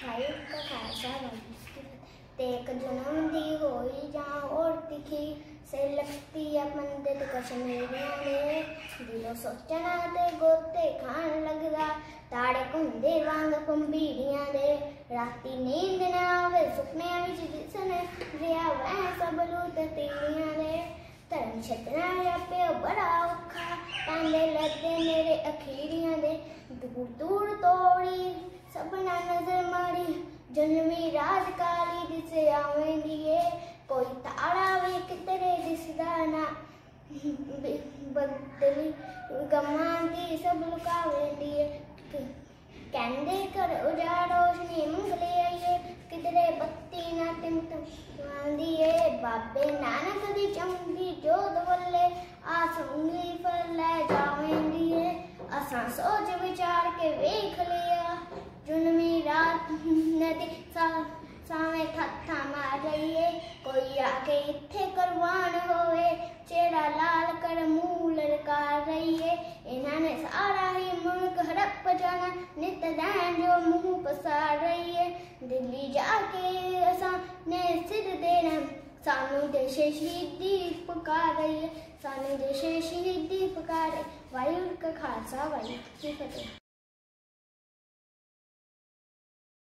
का खालसा तेक दी जहाँ और तिखी से लगती ने दिलो सोचना ते गोते खान लगदा ताड़े कुंदे वांग राती नींद ना आवे सुपने विच वह सब लूत छतना या पे बड़ा औखा पांदे लगदे मेरे दे दूर दूर तोड़ी सबना नज़र मा जन्मी राज काली दिस જન્મી રાજકાલી દિશે આવેંદીએ કોઈ તાળાવે કિતરે દિશદાના બદલી ગમાતી સબ લુકાવેંદીએ कहते कर उजाड़ोशनी मंगले आइए, किधरे बत्ती ना तिम दिए बाबे नानक दी चमकी जोत बल्ले आस उंगली पर ले है असा सोच विचार के वेख लिया, जुनमी रात सामे थत्था मार रही कोई आके इथे करवान होवे। चेहरा लाल कर मुँह ललका रही है। इन्होंने सारा ही मुल्क हड़प जाना। नित दैन जो मुँह पसार रही है। दिल्ली जाके असा ने सिर देना। सानू देशे शहीदी पुकार रही सानू देशे शहीदी पुकार रही का खालसा वायु की फतेह।